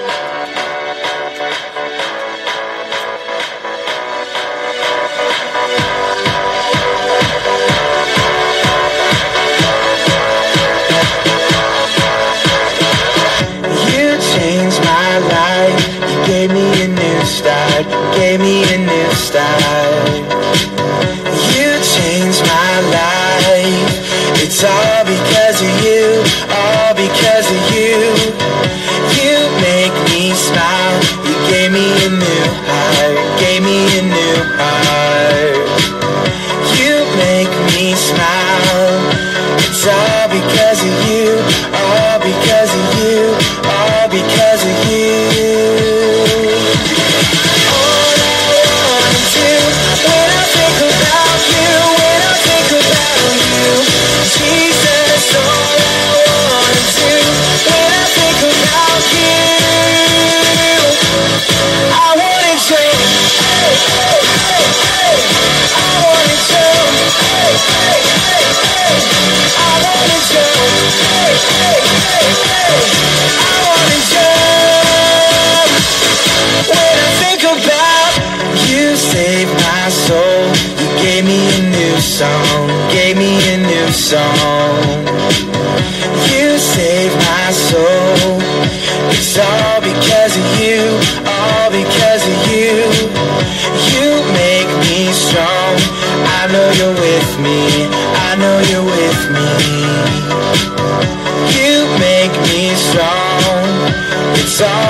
Yeah. soul. You gave me a new song, gave me a new song. You saved my soul. It's all because of you, all because of you. You make me strong. I know you're with me, I know you're with me. You make me strong. It's all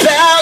about